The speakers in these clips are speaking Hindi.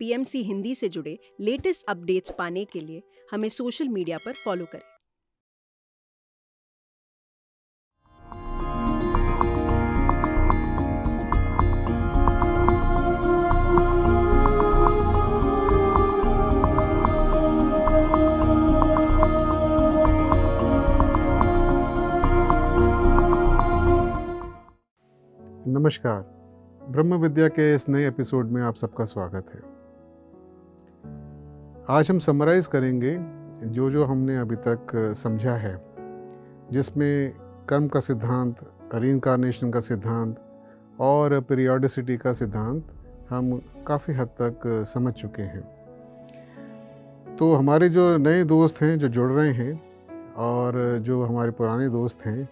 पीएमसी हिंदी से जुड़े लेटेस्ट अपडेट्स पाने के लिए हमें सोशल मीडिया पर फॉलो करें। नमस्कार। ब्रह्म विद्या के इस नए एपिसोड में आप सबका स्वागत है। आज हम समराइज करेंगे जो जो हमने अभी तक समझा है, जिसमें कर्म का सिद्धांत रीइंकारनेशन का सिद्धांत और पीरियोडिसिटी का सिद्धांत हम काफ़ी हद तक समझ चुके हैं। तो हमारे जो नए दोस्त हैं, जो जुड़ रहे हैं और जो हमारे पुराने दोस्त हैं,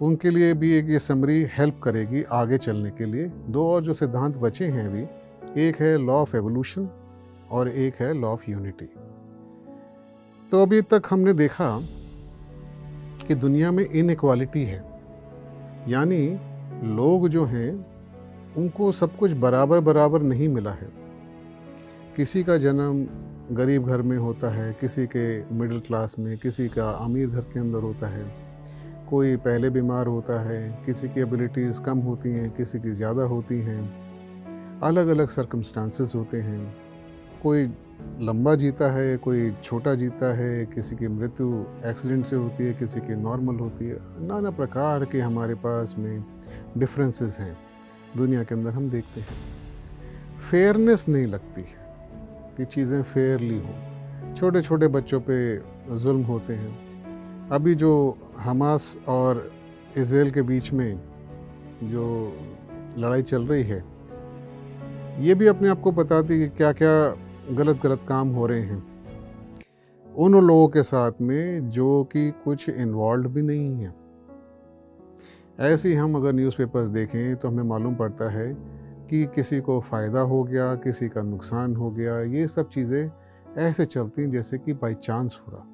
उनके लिए भी एक ये समरी हेल्प करेगी आगे चलने के लिए। दो और जो सिद्धांत बचे हैं अभी, एक है लॉ ऑफ़ एवोल्यूशन और एक है लॉ ऑफ़ यूनिटी तो अभी तक हमने देखा कि दुनिया में इनक्वालिटी है। यानी लोग जो हैं, उनको सब कुछ बराबर बराबर नहीं मिला है। किसी का जन्म गरीब घर में होता है, किसी के मिडिल क्लास में, किसी का अमीर घर के अंदर होता है। कोई पहले बीमार होता है, किसी की एबिलिटीज़ कम होती हैं, किसी की ज़्यादा होती हैं। अलग अलग सर्कमस्टांसेस होते हैं। कोई लंबा जीता है, कोई छोटा जीता है, किसी की मृत्यु एक्सीडेंट से होती है, किसी की नॉर्मल होती है, नाना प्रकार के हमारे पास में डिफरेंसेस हैं, दुनिया के अंदर हम देखते हैं। फेयरनेस नहीं लगती कि चीज़ें फेयरली हों। छोटे छोटे बच्चों पे जुल्म होते हैं। अभी जो हमास और इसराइल के बीच में जो लड़ाई चल रही है, ये भी अपने आप को बताती है कि क्या क्या गलत गलत काम हो रहे हैं। उन लोगों के साथ में जो कि कुछ इन्वॉल्व भी नहीं है। ऐसे ही हम अगर न्यूज़पेपर्स देखें तो हमें मालूम पड़ता है कि किसी को फ़ायदा हो गया, किसी का नुकसान हो गया, ये सब चीज़ें ऐसे चलती हैं जैसे कि बाई चांस हो रहा।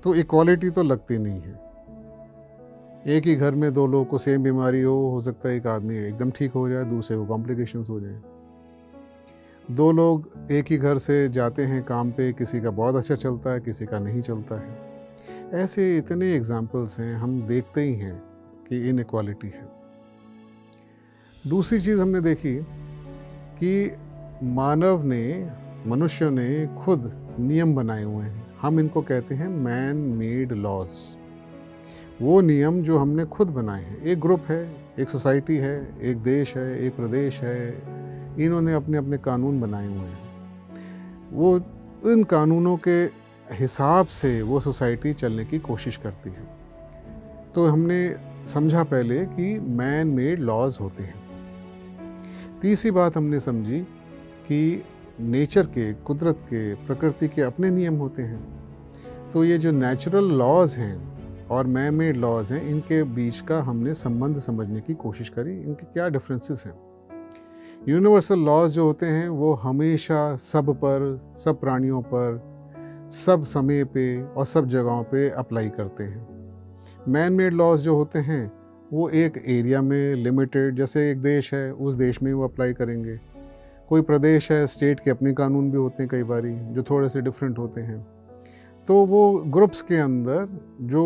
तो इक्वालिटी तो लगती नहीं है। एक ही घर में दो लोगों को सेम बीमारी हो हो सकता है एक आदमी एकदम ठीक हो जाए, दूसरे को कॉम्प्लिकेशंस हो जाए। दो लोग एक ही घर से जाते हैं, काम पे किसी का बहुत अच्छा चलता है, किसी का नहीं चलता है। ऐसे इतने एग्जाम्पल्स हैं, हम देखते ही हैं कि इन है। दूसरी चीज़ हमने देखी कि मानव ने, मनुष्य ने खुद नियम बनाए हुए हैं। हम इनको कहते हैं मैन मेड लॉज वो नियम जो हमने खुद बनाए हैं। एक ग्रुप है, एक सोसाइटी है, एक देश है, एक प्रदेश है इन्होंने अपने अपने कानून बनाए हुए हैं। वो इन कानूनों के हिसाब से वो सोसाइटी चलने की कोशिश करती है। तो हमने समझा पहले कि मैन मेड लॉज होते हैं। तीसरी बात हमने समझी कि नेचर के, कुदरत के, प्रकृति के अपने नियम होते हैं। तो ये जो नेचुरल लॉज हैं और मैन मेड लॉज हैं, इनके बीच का हमने संबंध समझने की कोशिश करी। इनके क्या डिफरेंसेस हैं? यूनिवर्सल लॉज जो होते हैं, वो हमेशा सब पर, सब प्राणियों पर, सब समय पे और सब जगहों पे अप्लाई करते हैं। मैन मेड लॉज जो होते हैं, वो एक एरिया में लिमिटेड जैसे एक देश है, उस देश में वो अप्लाई करेंगे। कोई प्रदेश है स्टेट के अपने कानून भी होते हैं कई बार, जो थोड़े से डिफरेंट होते हैं। तो वो ग्रुप्स के अंदर जो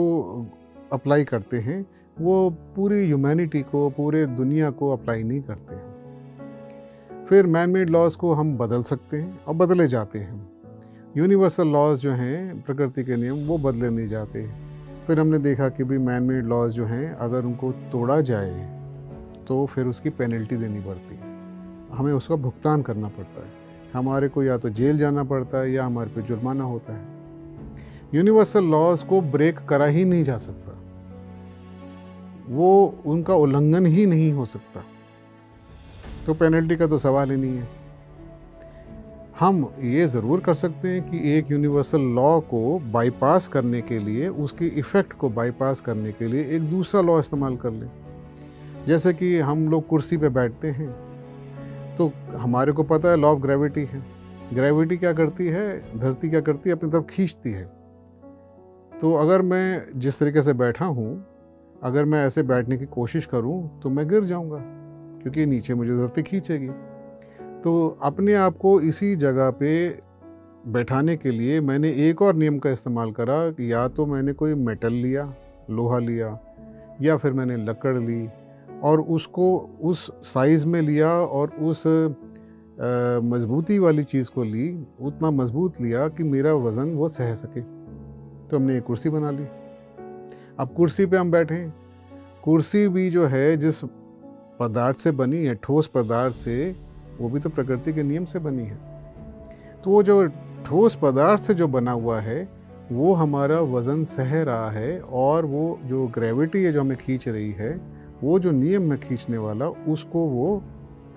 अप्लाई करते हैं, वो पूरी ह्यूमैनिटी को, पूरे दुनिया को अप्लाई नहीं करते। फिर मैन मेड लॉज को हम बदल सकते हैं और बदले जाते हैं। यूनिवर्सल लॉज जो हैं, प्रकृति के नियम, वो बदले नहीं जाते। फिर हमने देखा कि भी मैन मेड लॉज जो हैं, अगर उनको तोड़ा जाए तो फिर उसकी पेनल्टी देनी पड़ती है। हमें उसका भुगतान करना पड़ता है। हमारे को या तो जेल जाना पड़ता है या हमारे पे जुर्माना होता है। यूनिवर्सल लॉज को ब्रेक करा ही नहीं जा सकता। वो उनका उल्लंघन ही नहीं हो सकता। तो पेनल्टी का तो सवाल ही नहीं है। हम ये ज़रूर कर सकते हैं कि एक यूनिवर्सल लॉ को बाईपास करने के लिए, उसकी इफ़ेक्ट को बाईपास करने के लिए एक दूसरा लॉ इस्तेमाल कर लें। जैसे कि हम लोग कुर्सी पे बैठते हैं तो हमारे को पता है लॉ ऑफ़ ग्रेविटी है। ग्रेविटी क्या करती है? धरती क्या करती है? अपनी तरफ़ खींचती है। तो अगर मैं जिस तरीके से बैठा हूँ, अगर मैं ऐसे बैठने की कोशिश करूँ तो मैं गिर जाऊँगा। क्योंकि नीचे मुझे धरती खींचेगी। तो अपने आप को इसी जगह पे बैठाने के लिए मैंने एक और नियम का इस्तेमाल करा कि या तो मैंने कोई मेटल लिया, लोहा लिया, या फिर मैंने लकड़ ली और उसको उस साइज़ में लिया और उस मज़बूती वाली चीज़ को ली, उतना मज़बूत लिया कि मेरा वज़न वो सह सके। तो हमने एक कुर्सी बना ली। अब कुर्सी पे हम बैठे। कुर्सी भी जो है जिस पदार्थ से बनी है, ठोस पदार्थ से, वो भी तो प्रकृति के नियम से बनी है। तो वो जो ठोस पदार्थ से जो बना हुआ है, वो हमारा वज़न सह रहा है और वो जो ग्रेविटी है जो हमें खींच रही है, वो जो नियम में खींचने वाला, उसको वो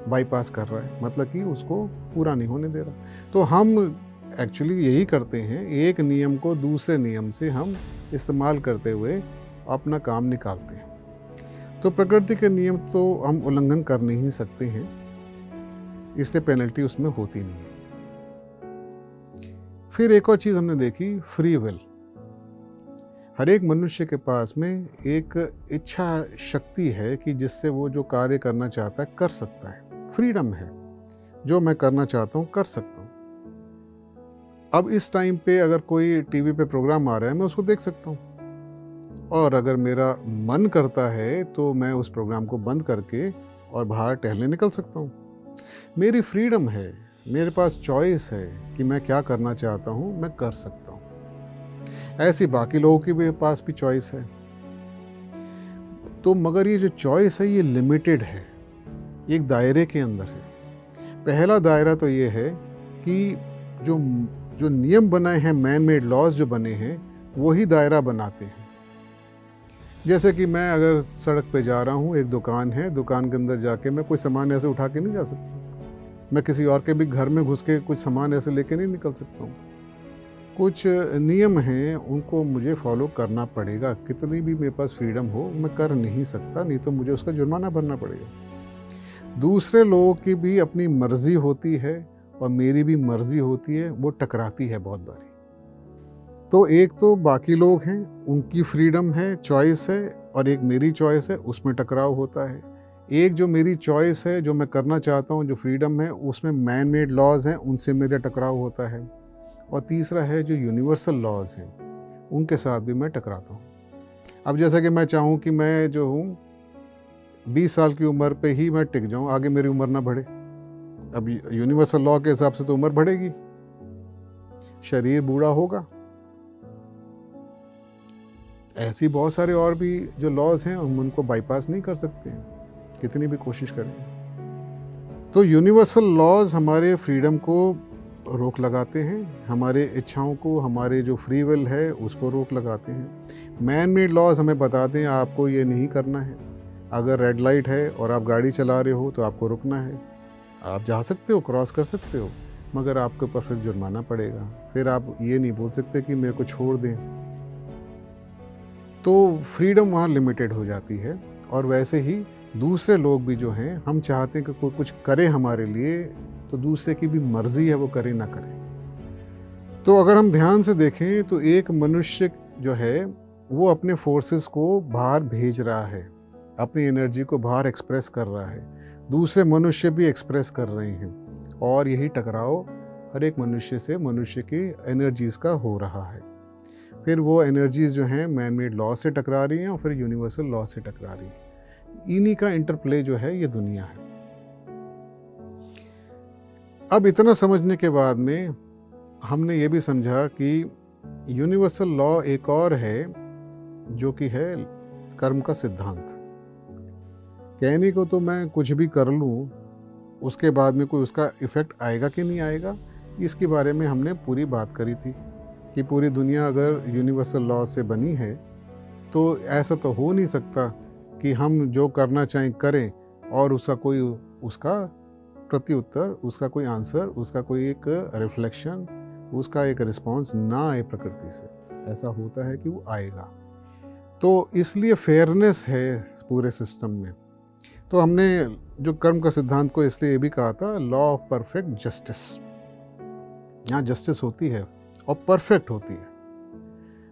बाईपास कर रहा है। मतलब कि उसको पूरा नहीं होने दे रहा। तो हम एक्चुअली यही करते हैं, एक नियम को दूसरे नियम से हम इस्तेमाल करते हुए अपना काम निकालते हैं। तो प्रकृति के नियम तो हम उल्लंघन कर नहीं सकते हैं। इसलिए पेनल्टी उसमें होती नहीं फिर एक और चीज़ हमने देखी फ्री विल हर एक मनुष्य के पास में एक इच्छा शक्ति है कि जिससे वो जो कार्य करना चाहता है, कर सकता है। फ्रीडम है। जो मैं करना चाहता हूँ, कर सकता हूँ। अब इस टाइम पे अगर कोई टीवी पे प्रोग्राम आ रहा है, मैं उसको देख सकता हूँ। और अगर मेरा मन करता है तो मैं उस प्रोग्राम को बंद करके और बाहर टहलने निकल सकता हूँ। मेरी फ्रीडम है, मेरे पास चॉइस है कि मैं क्या करना चाहता हूँ, मैं कर सकता हूँ। ऐसी बाकी लोगों के भी पास भी चॉइस है। तो मगर ये जो चॉइस है, ये लिमिटेड है, एक दायरे के अंदर है। पहला दायरा तो ये है कि जो जो नियम बनाए हैं मैन मेड लॉज जो बने हैं वही दायरा बनाते हैं। जैसे कि मैं अगर सड़क पे जा रहा हूँ, एक दुकान है, दुकान के अंदर जाके मैं कोई सामान ऐसे उठा के नहीं जा सकता। मैं किसी और के भी घर में घुस के कुछ सामान ऐसे लेके नहीं निकल सकता हूँ। कुछ नियम हैं, उनको मुझे फॉलो करना पड़ेगा। कितनी भी मेरे पास फ्रीडम हो, मैं कर नहीं सकता, नहीं तो मुझे उसका जुर्माना भरना पड़ेगा। दूसरे लोगों की भी अपनी मर्ज़ी होती है और मेरी भी मर्ज़ी होती है, वो टकराती है बहुत बारी। तो एक तो बाकी लोग हैं, उनकी फ्रीडम है चॉइस है और एक मेरी चॉइस है, उसमें टकराव होता है। एक जो मेरी चॉइस है, जो मैं करना चाहता हूँ, जो फ्रीडम है, उसमें मैन मेड लॉज हैं, उनसे मेरा टकराव होता है। और तीसरा है जो यूनिवर्सल लॉज हैं, उनके साथ भी मैं टकराता हूँ। अब जैसा कि मैं चाहूँ कि मैं जो हूँ, बीस साल की उम्र पे ही मैं टिक जाऊँ, आगे मेरी उम्र ना बढ़े। अब यूनिवर्सल लॉ के हिसाब से तो उम्र बढ़ेगी। शरीर बूढ़ा होगा। ऐसी बहुत सारे और भी जो लॉज हैं, हम उनको बाईपास नहीं कर सकते। हैं कितनी भी कोशिश करें। तो यूनिवर्सल लॉज हमारे फ्रीडम को रोक लगाते हैं। हमारे इच्छाओं को, हमारे जो फ्री विल है, उसको रोक लगाते हैं। मैन मेड लॉज हमें बताते हैं आपको ये नहीं करना है। अगर रेड लाइट है और आप गाड़ी चला रहे हो तो आपको रुकना है। आप जा सकते हो क्रॉस कर सकते हो, मगर आपके ऊपर फिर जुर्माना पड़ेगा। फिर आप ये नहीं बोल सकते कि मेरे को छोड़ दें। तो फ्रीडम वहाँ लिमिटेड हो जाती है। और वैसे ही दूसरे लोग भी जो हैं, हम चाहते हैं कि कोई कुछ करे हमारे लिए तो दूसरे की भी मर्ज़ी है वो करे ना करे। तो अगर हम ध्यान से देखें तो एक मनुष्य जो है, वो अपने फोर्सेस को बाहर भेज रहा है। अपनी एनर्जी को बाहर एक्सप्रेस कर रहा है। दूसरे मनुष्य भी एक्सप्रेस कर रहे हैं। और यही टकराव हर एक मनुष्य से मनुष्य की एनर्जीज़ का हो रहा है। फिर वो एनर्जीज़ जो हैं मैन मेड लॉ से टकरा रही हैं और फिर यूनिवर्सल लॉ से टकरा रही हैं। इन्हीं का इंटरप्ले जो है, ये दुनिया है। अब इतना समझने के बाद में हमने ये भी समझा कि यूनिवर्सल लॉ एक और है, जो कि है कर्म का सिद्धांत। कहने को तो मैं कुछ भी कर लूँ, उसके बाद में कोई उसका इफ़ेक्ट आएगा कि नहीं आएगा, इसके बारे में हमने पूरी बात करी थी। कि पूरी दुनिया अगर यूनिवर्सल लॉ से बनी है तो ऐसा तो हो नहीं सकता कि हम जो करना चाहें करें और उसका कोई उसका प्रत्युत्तर, उसका कोई आंसर उसका कोई एक रिफ्लेक्शन उसका एक रिस्पांस ना आए प्रकृति से। ऐसा होता है कि वो आएगा। तो इसलिए फेयरनेस है पूरे सिस्टम में। तो हमने जो कर्म का सिद्धांत को इसलिए भी कहा था लॉ ऑफ़ परफेक्ट जस्टिस यहाँ जस्टिस होती है। और परफेक्ट होती है।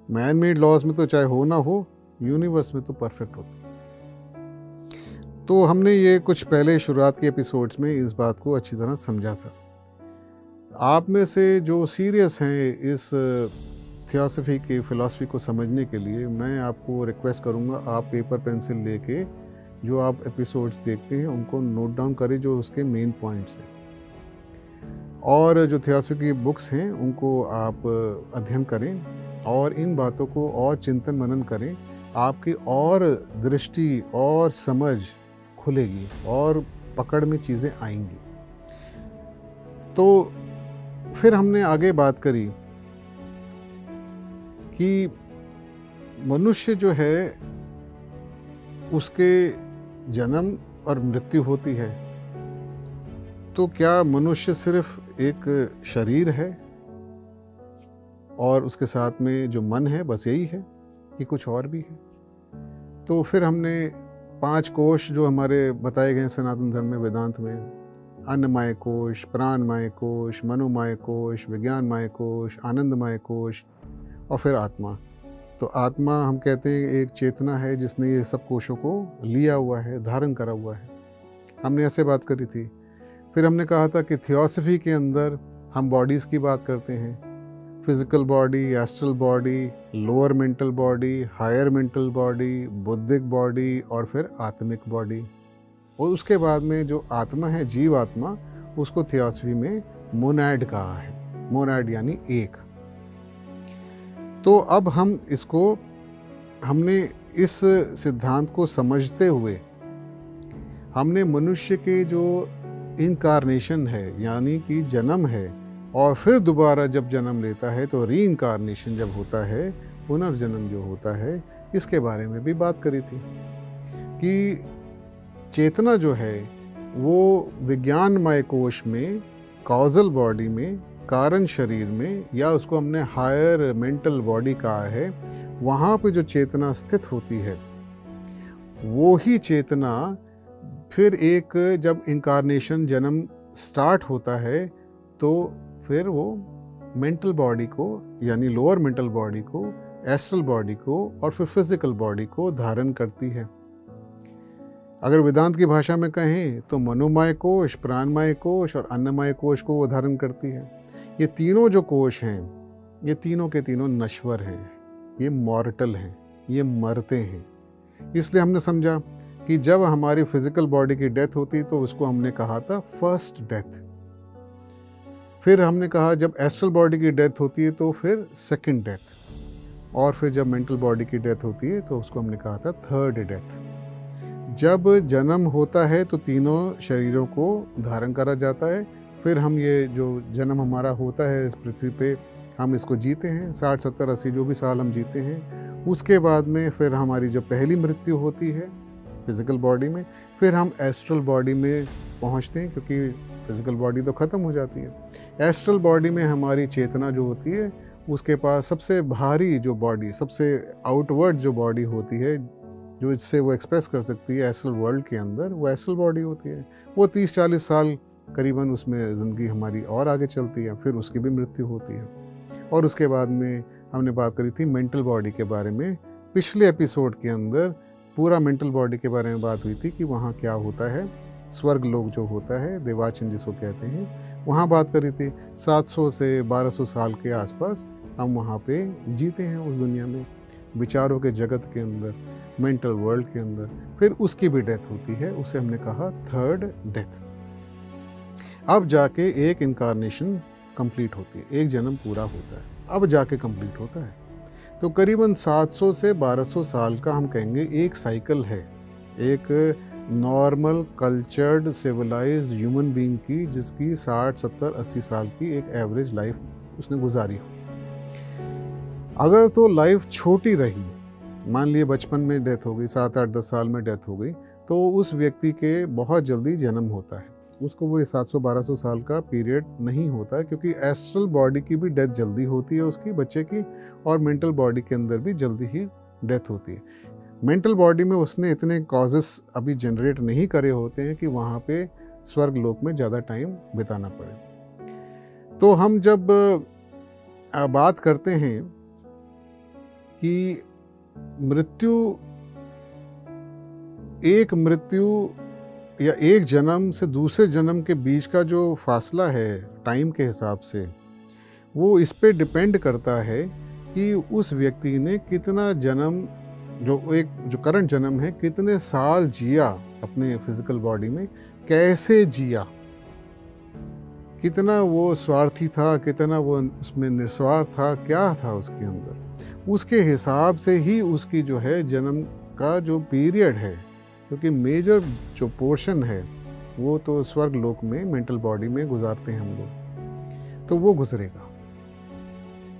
मैन मेड लॉज में तो चाहे हो ना हो यूनिवर्स में तो परफेक्ट होती है। तो हमने ये कुछ पहले शुरुआत के एपिसोड्स में इस बात को अच्छी तरह समझा था। आप में से जो सीरियस हैं इस थियोसफी की फ़िलासफ़ी को समझने के लिए, मैं आपको रिक्वेस्ट करूँगा, आप पेपर पेंसिल लेके जो आप एपिसोड्स देखते हैं, उनको नोट डाउन करें जो उसके मेन पॉइंट्स हैं। और जो थियोसफी की बुक्स हैं, उनको आप अध्ययन करें और इन बातों को और चिंतन मनन करें, आपकी और दृष्टि और समझ खुलेगी और पकड़ में चीज़ें आएँगी। तो फिर हमने आगे बात करी कि मनुष्य जो है, उसके जन्म और मृत्यु होती है। तो क्या मनुष्य सिर्फ़ एक शरीर है और उसके साथ में जो मन है, बस यही है कि कुछ और भी है। तो फिर हमने पाँच कोश जो हमारे बताए गए सनातन धर्म में, वेदांत में, अन्नमय कोश, प्राणमय कोश, मनोमय कोश, विज्ञानमय कोश, आनंदमय कोश और फिर आत्मा। तो आत्मा हम कहते हैं एक चेतना है जिसने ये सब कोशों को लिया हुआ है, धारण करा हुआ है। हमने ऐसे बात करी थी फिर हमने कहा था कि थियोसफी के अंदर हम बॉडीज़ की बात करते हैं। Physical body astral body lower mental body higher mental body बुद्धिक बॉडी और फिर आत्मिक बॉडी और उसके बाद में जो आत्मा है, जीव आत्मा, उसको थियोसफी में मोनैड कहा है। मोनैड यानी एक। तो अब हम इसको, हमने इस सिद्धांत को समझते हुए, हमने मनुष्य के जो इनकारनेशन है, यानी कि जन्म है, और फिर दोबारा जब जन्म लेता है तो री इनकारनेशन जब होता है, पुनर्जन्म जो होता है, इसके बारे में भी बात करी थी कि चेतना जो है, वो विज्ञानमय कोश में कॉजल बॉडी में, कारण शरीर में, या उसको हमने हायर मेंटल बॉडी कहा है, वहाँ पे जो चेतना स्थित होती है, वो ही चेतना फिर एक जब इंकारनेशन जन्म स्टार्ट होता है तो फिर वो मेंटल बॉडी को, यानी लोअर मेंटल बॉडी को एस्ट्रल बॉडी को और फिर फ़िज़िकल बॉडी को धारण करती है। अगर वेदांत की भाषा में कहें तो मनोमय कोश, प्राणमय कोश और अन्नमय कोश को वो धारण करती है। ये तीनों जो कोश हैं, ये तीनों के तीनों नश्वर हैं। ये मॉर्टल हैं, ये मरते हैं। इसलिए हमने समझा कि जब हमारी फ़िज़िकल बॉडी की डेथ होती तो उसको हमने कहा था फ़र्स्ट डेथ फिर हमने कहा जब एस्ट्रल बॉडी की डेथ होती है तो फिर सेकंड डेथ और फिर जब मेंटल बॉडी की डेथ होती है तो उसको हमने कहा था थर्ड डेथ जब जन्म होता है तो तीनों शरीरों को धारण करा जाता है। फिर हम ये जो जन्म हमारा होता है इस पृथ्वी पे, हम इसको जीते हैं। साठ, सत्तर, अस्सी, जो भी साल हम जीते हैं, उसके बाद में फिर हमारी जो पहली मृत्यु होती है फ़िज़िकल बॉडी में, फिर हम एस्ट्रल बॉडी में पहुँचते हैं क्योंकि फ़िज़िकल बॉडी तो ख़त्म हो जाती है। एस्ट्रल बॉडी में हमारी चेतना जो होती है, उसके पास सबसे भारी जो बॉडी सबसे आउटवर्ड जो बॉडी होती है, जो इससे वो एक्सप्रेस कर सकती है एस्ट्रल वर्ल्ड के अंदर, वो एस्ट्रल बॉडी होती है। वो तीस चालीस साल करीबन उसमें ज़िंदगी हमारी और आगे चलती है, फिर उसकी भी मृत्यु होती है। और उसके बाद में हमने बात करी थी मेंटल बॉडी के बारे में, पिछले एपिसोड के अंदर पूरा मेंटल बॉडी के बारे में बात हुई थी कि वहाँ क्या होता है। स्वर्ग लोग जो होता है देवाचन जिसको कहते हैं, वहाँ बात करी थी। 700 से 1200 साल के आसपास हम वहाँ पे जीते हैं उस दुनिया में। विचारों के जगत के अंदर मेंटल वर्ल्ड के अंदर, फिर उसकी भी डेथ होती है, उसे हमने कहा थर्ड डेथ अब जाके एक इनकारनेशन कंप्लीट होती है, एक जन्म पूरा होता है। अब जाके कंप्लीट होता है। तो करीबन 700 से 1200 साल का हम कहेंगे एक साइकिल है। एक normal, cultured civilise human being की, जिसकी 60 70 80 साल की एक एवरेज लाइफ उसने गुजारी हो। अगर तो लाइफ छोटी रही, मान लिए बचपन में डेथ हो गई, सात आठ, दस साल में डेथ हो गई तो उस व्यक्ति के बहुत जल्दी जन्म होता है। उसको वो सात सौ, बारह सौ साल का पीरियड नहीं होता क्योंकि एस्ट्रल बॉडी की भी डेथ जल्दी होती है उसकी, बच्चे की, और मेंटल बॉडी के अंदर भी जल्दी ही डेथ होती है। मेंटल बॉडी में उसने इतने कॉजेस अभी जनरेट नहीं करे होते हैं कि वहाँ पे स्वर्ग लोक में ज़्यादा टाइम बिताना पड़े। तो हम जब बात करते हैं कि मृत्यु, एक मृत्यु या एक जन्म से दूसरे जन्म के बीच का जो फासला है टाइम के हिसाब से, वो इस पर डिपेंड करता है कि उस व्यक्ति ने कितना जन्म, जो एक, जो करंट जन्म है, कितने साल जिया अपने फ़िज़िकल बॉडी में, कैसे जिया? कितना वो स्वार्थी था, कितना वो उसमें निस्वार्थ था, क्या था उसके अंदर? उसके हिसाब से ही उसकी जो है जन्म का जो पीरियड है क्योंकि मेजर जो पोर्शन है, वो तो स्वर्ग लोक में मेंटल बॉडी में गुजारते हैं हम लोग। तो वो गुजरेगा।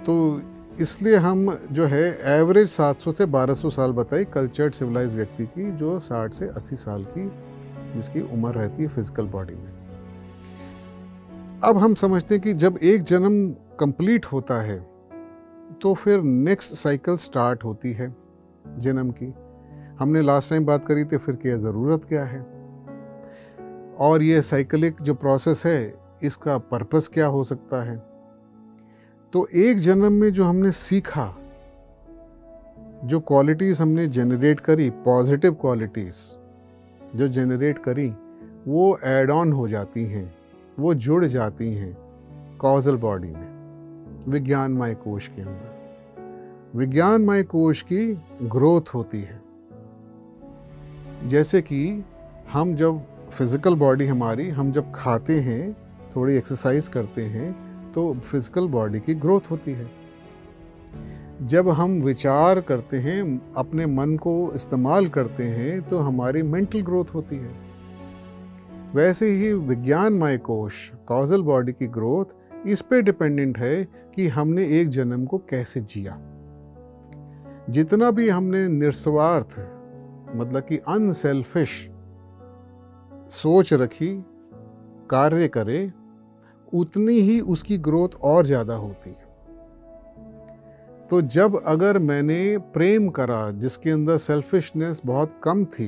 तो इसलिए हम जो है एवरेज 700 से 1200 साल बताई कल्चर्ड सिविलाइज व्यक्ति की, जो 60 से 80 साल की, जिसकी उम्र रहती है फ़िज़िकल बॉडी में। अब हम समझते हैं कि जब एक जन्म कंप्लीट होता है तो फिर नेक्स्ट साइकिल स्टार्ट होती है जन्म की। हमने लास्ट टाइम बात करी थी, फिर क्या ज़रूरत क्या है? और ये साइकिलिक जो प्रोसेस है, इसका पर्पस क्या हो सकता है? तो एक जन्म में जो हमने सीखा, जो क्वालिटीज़ हमने जनरेट करी पॉजिटिव क्वालिटीज़ जो जनरेट करी, वो एड ऑन हो जाती हैं, वो जुड़ जाती हैं कॉजल बॉडी में, विज्ञानमय कोश के अंदर। विज्ञानमय कोश की ग्रोथ होती है। जैसे कि हम जब फ़िज़िकल बॉडी हमारी, हम जब खाते हैं, थोड़ी एक्सरसाइज करते हैं तो फ़िज़िकल बॉडी की ग्रोथ होती है। जब हम विचार करते हैं, अपने मन को इस्तेमाल करते हैं तो हमारी मेंटल ग्रोथ होती है। वैसे ही विज्ञान विज्ञानमय कोश कॉजल बॉडी की ग्रोथ इस पे डिपेंडेंट है कि हमने एक जन्म को कैसे जिया। जितना भी हमने निस्वार्थ मतलब कि अनसेल्फिश सोच रखी, कार्य करे, उतनी ही उसकी ग्रोथ और ज़्यादा होती। है तो जब अगर मैंने प्रेम करा, जिसके अंदर सेल्फिशनेस बहुत कम थी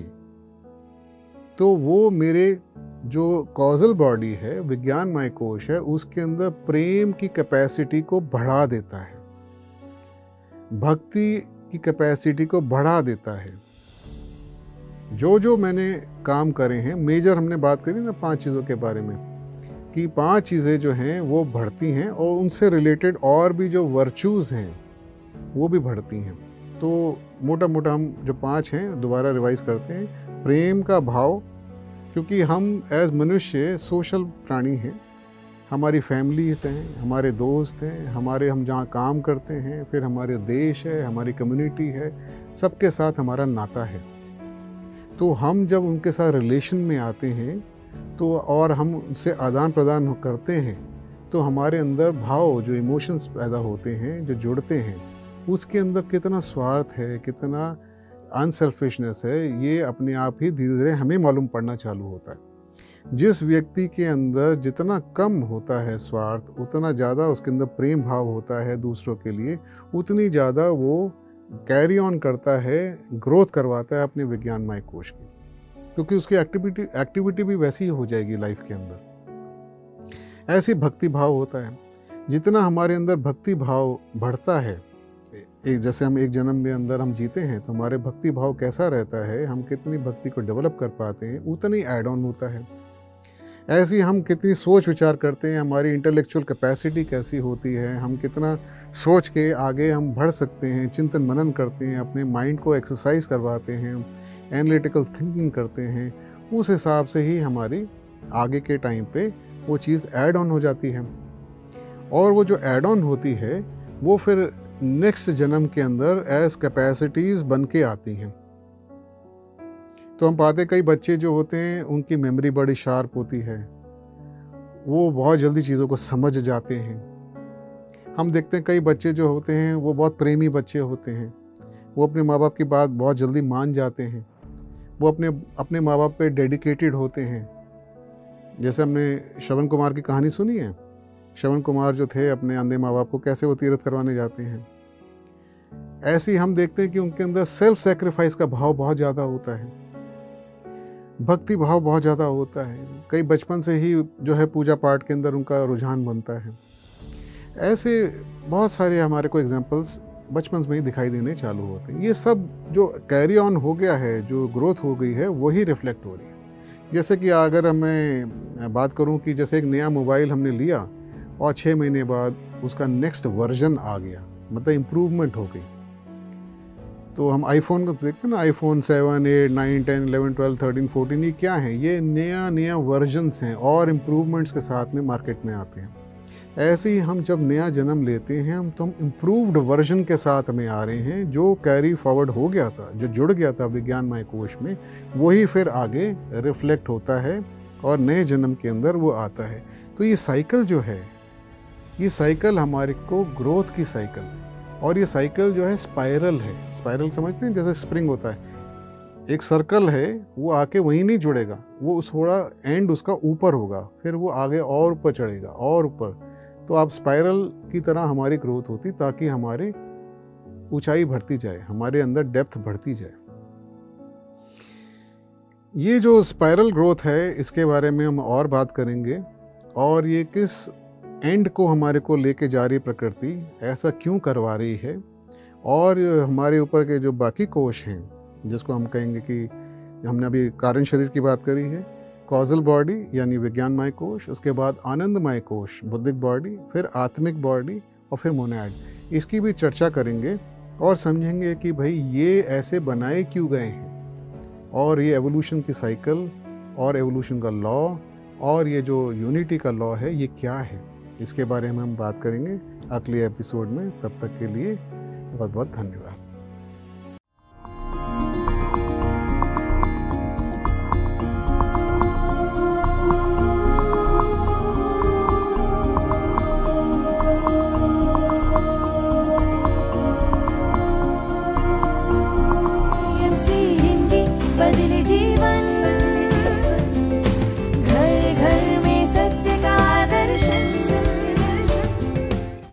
तो वो मेरे जो कॉजल बॉडी है विज्ञानमय कोश है, उसके अंदर प्रेम की कैपेसिटी को बढ़ा देता है। भक्ति की कैपेसिटी को बढ़ा देता है। जो जो मैंने काम करे हैं मेजर हमने बात करी ना पाँच चीज़ों के बारे में, कि पाँच चीज़ें जो हैं, वो बढ़ती हैं और उनसे रिलेटेड और भी जो वर्चूज़ हैं, वो भी बढ़ती हैं। तो मोटा मोटा हम जो पाँच हैं, दोबारा रिवाइज करते हैं। प्रेम का भाव, क्योंकि हम एज मनुष्य सोशल प्राणी हैं। हमारी फैमिलीज़ हैं, हमारे दोस्त हैं, हमारे हम जहाँ काम करते हैं, फिर हमारे देश है, हमारी कम्युनिटी है, सबके साथ हमारा नाता है। तो हम जब उनके साथ रिलेशन में आते हैं तो और हम उनसे आदान प्रदान करते हैं तो हमारे अंदर भाव, जो इमोशंस पैदा होते हैं, जो जुड़ते हैं, उसके अंदर कितना स्वार्थ है, कितना अनसेल्फिशनेस है, ये अपने आप ही धीरे धीरे हमें मालूम पड़ना चालू होता है। जिस व्यक्ति के अंदर जितना कम होता है स्वार्थ, उतना ज़्यादा उसके अंदर प्रेम भाव होता है दूसरों के लिए, उतनी ज़्यादा वो कैरी ऑन करता है ग्रोथ करवाता है अपने विज्ञानमय कोश की। क्योंकि उसकी एक्टिविटी एक्टिविटी भी वैसी ही हो जाएगी लाइफ के अंदर। ऐसे भक्ति भाव होता है। जितना हमारे अंदर भक्ति भाव बढ़ता है एक जैसे हम एक जन्म में अंदर हम जीते हैं तो हमारे भक्ति भाव कैसा रहता है, हम कितनी भक्ति को डेवलप कर पाते हैं, उतना ही एड ऑन होता है। ऐसी हम कितनी सोच विचार करते हैं, हमारी इंटेलेक्चुअल कैपेसिटी कैसी होती है, हम कितना सोच के आगे हम बढ़ सकते हैं, चिंतन मनन करते हैं, अपने माइंड को एक्सरसाइज करवाते हैं एनालिटिकल थिंकिंग करते हैं, उस हिसाब से ही हमारी आगे के टाइम पे वो चीज़ ऐड ऑन हो जाती है। और वो जो ऐड ऑन होती है, वो फिर नेक्स्ट जन्म के अंदर एज कैपेसिटीज़ बन के आती हैं। तो हम पाते कई बच्चे जो होते हैं, उनकी मेमोरी बड़ी शार्प होती है। वो बहुत जल्दी चीज़ों को समझ जाते हैं। हम देखते हैं कई बच्चे जो होते हैं, वो बहुत प्रेमी बच्चे होते हैं। वो अपने माँ बाप की बात बहुत जल्दी मान जाते हैं। वो अपने अपने माँ बाप पे डेडिकेटेड होते हैं। जैसे हमने श्रवण कुमार की कहानी सुनी है? श्रवण कुमार जो थे, अपने अंधे माँ बाप को कैसे वो तीर्थ करवाने जाते हैं। ऐसे ही हम देखते हैं कि उनके अंदर सेल्फ सेक्रीफाइस का भाव बहुत ज़्यादा होता है। भक्ति भाव बहुत ज़्यादा होता है। कई बचपन से ही जो है पूजा पाठ के अंदर उनका रुझान बनता है। ऐसे बहुत सारे हमारे को एग्जाम्पल्स बचपन में ही दिखाई देने चालू होते हैं। ये सब जो कैरी ऑन हो गया है, जो ग्रोथ हो गई है, वही रिफ्लेक्ट हो रही है। जैसे कि अगर मैं बात करूँ कि जैसे एक नया मोबाइल हमने लिया और छः महीने बाद उसका नेक्स्ट वर्जन आ गया मतलब इम्प्रूवमेंट हो गई। तो हम आईफोन को देखते हैं ना iPhone seven eight nine ten eleven twelve thirteen fourteen ये क्या है? ये नया नया वर्जन्स हैं और इम्प्रूवमेंट्स के साथ में मार्केट में आते हैं। ऐसे ही हम जब नया जन्म लेते हैं, हम तो हम इम्प्रूवड वर्जन के साथ में आ रहे हैं, जो कैरी फॉरवर्ड हो गया था, जो जुड़ गया था विज्ञानमय कोश में, वही फिर आगे रिफ्लेक्ट होता है और नए जन्म के अंदर वो आता है। तो ये साइकिल जो है, ये साइकिल हमारे को ग्रोथ की साइकिल और ये साइकिल जो है स्पाइरल है। स्पाइरल समझते हैं, जैसे स्प्रिंग होता है। एक सर्कल है, वो आके वहीं नहीं जुड़ेगा। वो थोड़ा एंड उसका ऊपर होगा, फिर वो आगे और ऊपर चढ़ेगा, और ऊपर। तो आप स्पाइरल की तरह हमारी ग्रोथ होती, ताकि हमारी ऊंचाई बढ़ती जाए, हमारे अंदर डेप्थ बढ़ती जाए। ये जो स्पाइरल ग्रोथ है, इसके बारे में हम और बात करेंगे। और ये किस एंड को हमारे को लेके जा रही प्रकृति, ऐसा क्यों करवा रही है? और हमारे ऊपर के जो बाकी कोश हैं, जिसको हम कहेंगे कि हमने अभी कारण शरीर की बात करी है कॉजल बॉडी यानी विज्ञानमय कोश उसके बाद आनंदमय कोश बुद्धिक बॉडी फिर आत्मिक बॉडी और फिर मोनैड इसकी भी चर्चा करेंगे और समझेंगे कि भाई ये ऐसे बनाए क्यों गए हैं? और ये एवोल्यूशन की साइकिल और एवोल्यूशन का लॉ और ये जो यूनिटी का लॉ है, ये क्या है? इसके बारे में हम बात करेंगे अगले एपिसोड में। तब तक के लिए बहुत बहुत धन्यवाद।